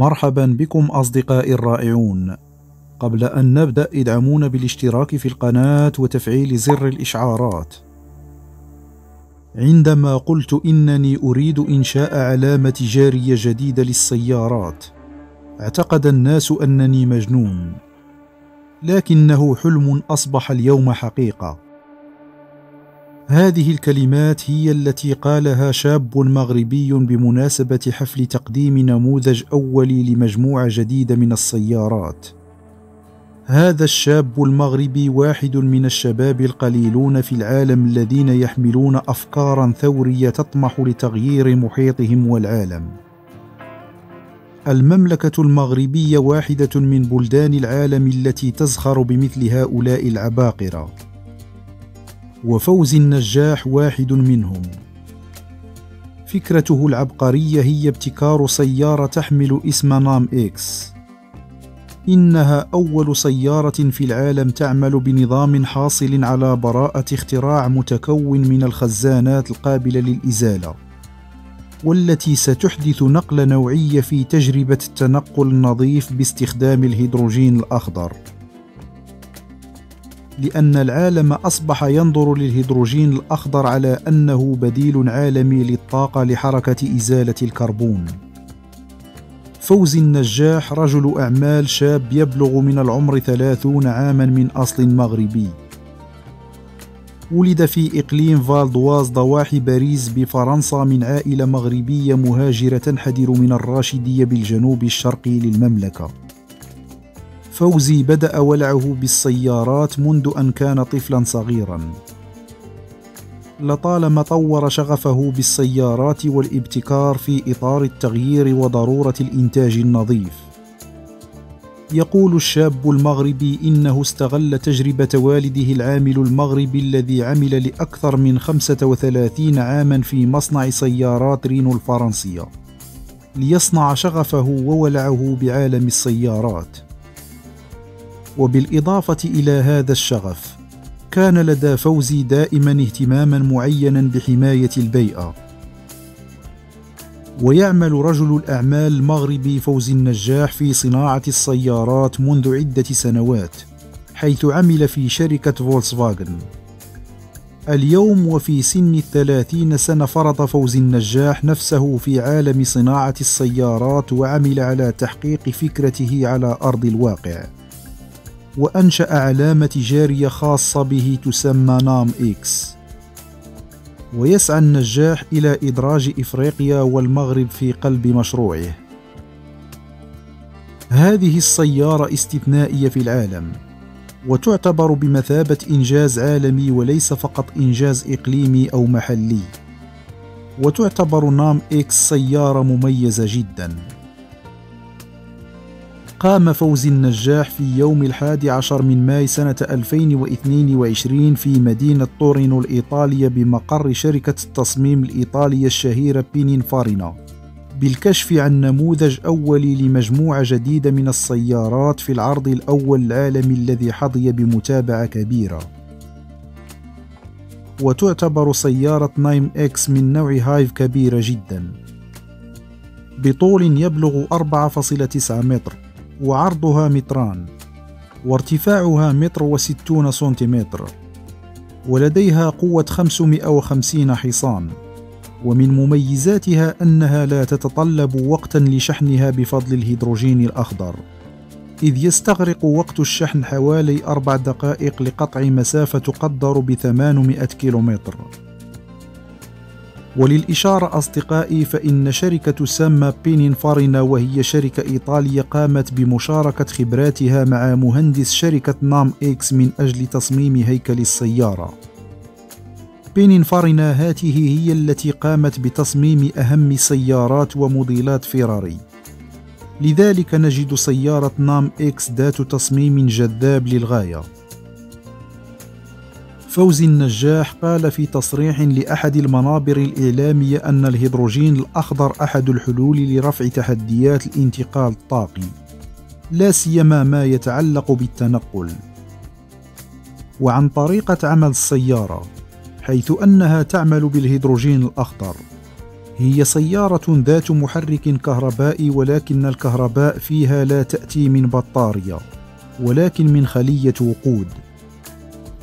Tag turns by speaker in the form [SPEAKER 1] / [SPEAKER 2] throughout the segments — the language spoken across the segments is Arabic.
[SPEAKER 1] مرحبا بكم أصدقائي الرائعون. قبل أن نبدأ ادعمونا بالاشتراك في القناة وتفعيل زر الإشعارات. عندما قلت إنني أريد إنشاء علامة تجارية جديدة للسيارات اعتقد الناس أنني مجنون. لكنه حلم أصبح اليوم حقيقة. هذه الكلمات هي التي قالها شاب مغربي بمناسبة حفل تقديم نموذج أولي لمجموعة جديدة من السيارات. هذا الشاب المغربي واحد من الشباب القليلون في العالم الذين يحملون أفكارا ثورية تطمح لتغيير محيطهم والعالم. المملكة المغربية واحدة من بلدان العالم التي تزخر بمثل هؤلاء العباقرة. وفوز النجاح واحد منهم. فكرته العبقرية هي ابتكار سيارة تحمل اسم نام إكس. إنها أول سيارة في العالم تعمل بنظام حاصل على براءة اختراع متكون من الخزانات القابلة للإزالة والتي ستحدث نقلة نوعية في تجربة التنقل النظيف باستخدام الهيدروجين الأخضر. لأن العالم أصبح ينظر للهيدروجين الأخضر على أنه بديل عالمي للطاقة لحركة إزالة الكربون. فوزي النجاح رجل أعمال شاب يبلغ من العمر ثلاثون عاما من أصل مغربي. ولد في إقليم فالدواز ضواحي باريس بفرنسا من عائلة مغربية مهاجرة تنحدر من الراشدية بالجنوب الشرقي للمملكة. فوزي بدأ ولعه بالسيارات منذ أن كان طفلا صغيرا. لطالما طور شغفه بالسيارات والابتكار في إطار التغيير وضرورة الإنتاج النظيف. يقول الشاب المغربي إنه استغل تجربة والده العامل المغربي الذي عمل لأكثر من 35 عاما في مصنع سيارات رينو الفرنسية ليصنع شغفه وولعه بعالم السيارات. وبالإضافة إلى هذا الشغف كان لدى فوزي دائما اهتماما معينا بحماية البيئة. ويعمل رجل الأعمال المغربي فوزي النجاح في صناعة السيارات منذ عدة سنوات حيث عمل في شركة فولكسفاغن اليوم وفي سن الثلاثين سنة فرض فوزي النجاح نفسه في عالم صناعة السيارات وعمل على تحقيق فكرته على أرض الواقع. وأنشأ علامة تجارية خاصة به تسمى نام إكس. ويسعى النجاح إلى إدراج إفريقيا والمغرب في قلب مشروعه. هذه السيارة استثنائية في العالم وتعتبر بمثابة إنجاز عالمي وليس فقط إنجاز إقليمي أو محلي. وتعتبر NamX سيارة مميزة جداً. قام فوزي النجاح في يوم الحادي عشر من ماي سنة 2022 في مدينة تورينو الإيطالية بمقر شركة التصميم الإيطالية الشهيرة بينينفارينا بالكشف عن نموذج أولي لمجموعة جديدة من السيارات في العرض الأول العالمي الذي حظي بمتابعة كبيرة. وتعتبر سيارة NamX من نوع HUV كبيرة جدا. بطول يبلغ 4.9 متر. وعرضها متران وارتفاعها متر وستون سنتيمتر ولديها قوة 550 حصان ومن مميزاتها أنها لا تتطلب وقتا لشحنها بفضل الهيدروجين الأخضر إذ يستغرق وقت الشحن حوالي أربع دقائق لقطع مسافة تقدر بثمانمائة كيلومتر. وللإشارة أصدقائي فإن شركة ساما بينينفارينا وهي شركة إيطالية قامت بمشاركة خبراتها مع مهندس شركة نام إكس من أجل تصميم هيكل السيارة. بينينفارينا هاته هي التي قامت بتصميم أهم سيارات وموديلات فيراري. لذلك نجد سيارة NamX ذات تصميم جذاب للغاية. فوزي النجاح قال في تصريح لأحد المنابر الإعلامية أن الهيدروجين الأخضر أحد الحلول لرفع تحديات الانتقال الطاقي، لا سيما ما يتعلق بالتنقل. وعن طريقة عمل السيارة، حيث أنها تعمل بالهيدروجين الأخضر. هي سيارة ذات محرك كهربائي ولكن الكهرباء فيها لا تأتي من بطارية ولكن من خلية وقود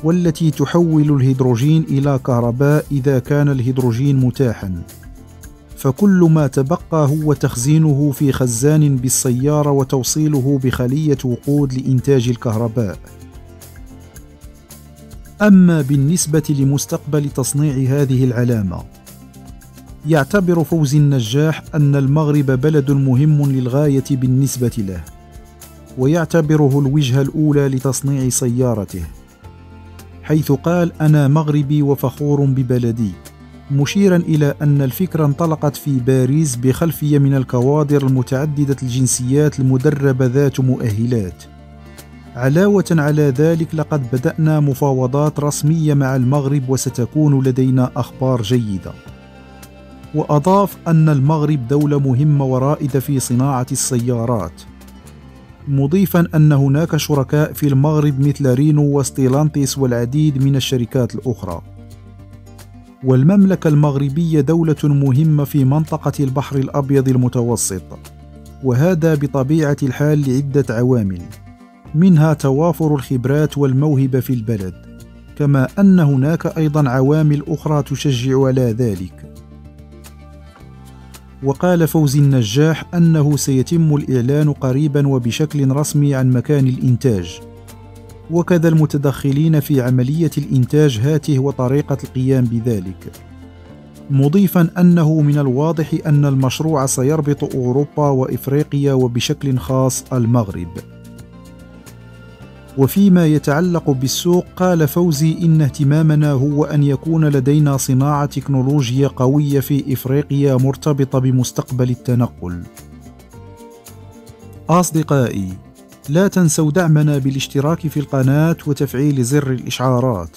[SPEAKER 1] والتي تحول الهيدروجين إلى كهرباء إذا كان الهيدروجين متاحا. فكل ما تبقى هو تخزينه في خزان بالسيارة وتوصيله بخلية وقود لإنتاج الكهرباء. أما بالنسبة لمستقبل تصنيع هذه العلامة يعتبر فوزي النجاح أن المغرب بلد مهم للغاية بالنسبة له ويعتبره الوجهة الأولى لتصنيع سيارته. حيث قال أنا مغربي وفخور ببلدي. مشيرا إلى أن الفكرة انطلقت في باريس بخلفية من الكوادر المتعددة الجنسيات المدربة ذات مؤهلات. علاوة على ذلك لقد بدأنا مفاوضات رسمية مع المغرب وستكون لدينا أخبار جيدة. وأضاف أن المغرب دولة مهمة ورائدة في صناعة السيارات. مضيفا أن هناك شركاء في المغرب مثل رينو وستيلانتيس والعديد من الشركات الأخرى. والمملكة المغربية دولة مهمة في منطقة البحر الأبيض المتوسط وهذا بطبيعة الحال لعدة عوامل. منها توافر الخبرات والموهبة في البلد كما أن هناك أيضا عوامل أخرى تشجع على ذلك. وقال فوزي النجاح أنه سيتم الإعلان قريبا وبشكل رسمي عن مكان الإنتاج. وكذا المتدخلين في عملية الإنتاج هاته وطريقة القيام بذلك. مضيفا أنه من الواضح أن المشروع سيربط أوروبا وإفريقيا وبشكل خاص المغرب. وفيما يتعلق بالسوق قال فوزي إن اهتمامنا هو أن يكون لدينا صناعة تكنولوجيا قوية في إفريقيا مرتبطة بمستقبل التنقل. أصدقائي، لا تنسوا دعمنا بالاشتراك في القناة وتفعيل زر الإشعارات.